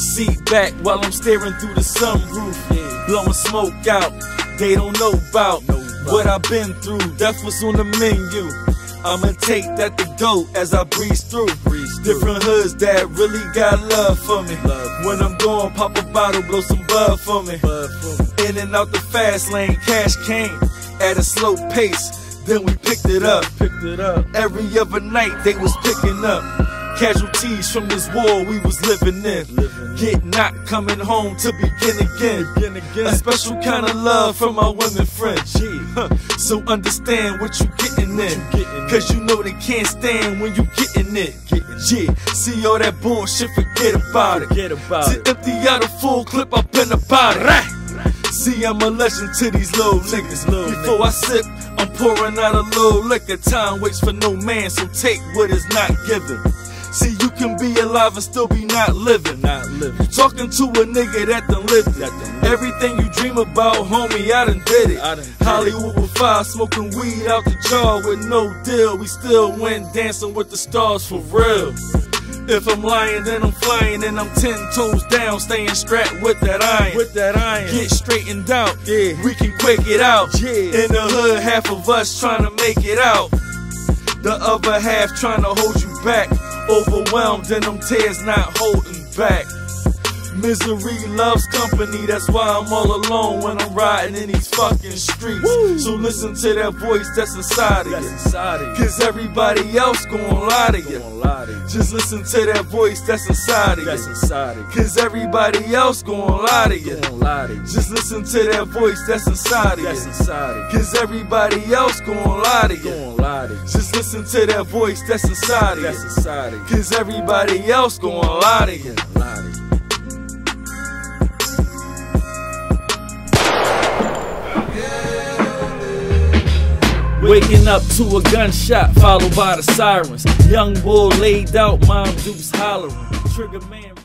seat back while I'm staring through the sunroof. Blowing smoke out, they don't know about what I've been through. That's what's on the menu. I'ma take that to go as I breeze through. Different hoods that really got love for me. When I'm going, pop a bottle, blow some bud for me. In and out the fast lane, cash came at a slow pace. Then we picked it up. Picked it up. Every other night they was picking up. Casualties from this war we was living in. Get knocked coming home to begin again. A special kind of love from my women friends. Huh. So understand what you getting in. Cause you know they can't stand when you getting it. Yeah, see all that bullshit, forget about it. To empty out a full clip, I've been about it. See, I'm a legend to these little niggas. Before I sip, I'm pouring out a little liquor. Time waits for no man, so take what is not given. See, you can be alive and still be not living. Not living. Talking to a nigga that done lived it. That done lived Everything you dream about, homie, I done did it. I done did Hollywood with five, smoking weed out the jar with no deal. We still went dancing with the stars for real. If I'm lying, then I'm flying, and I'm ten toes down, staying strapped with that iron. With that iron. Get straightened out, Yeah. we can quake it out. Yeah. In the hood, half of us trying to make it out. The other half trying to hold you back. Overwhelmed and them tears not holding back. Misery loves company, that's why I'm all alone when I'm riding in these fucking streets. Woo. So listen to that voice that's inside of That's you. inside of you. Cause everybody else gon' lie to you. Lie to you. Just listen to that voice that's inside of That's you. inside of you. Cause everybody else gon' lie to you. Lie to you. Just listen to that voice that's inside of That's you. inside of you. Cause everybody else gon' lie to you. Gonna lie to you. Just listen to that voice that's inside of That's you. inside of you. Cause everybody else gon' lie to you. Lie Waking up to a gunshot followed by the sirens. Young bull laid out, mom dukes hollering. Trigger man.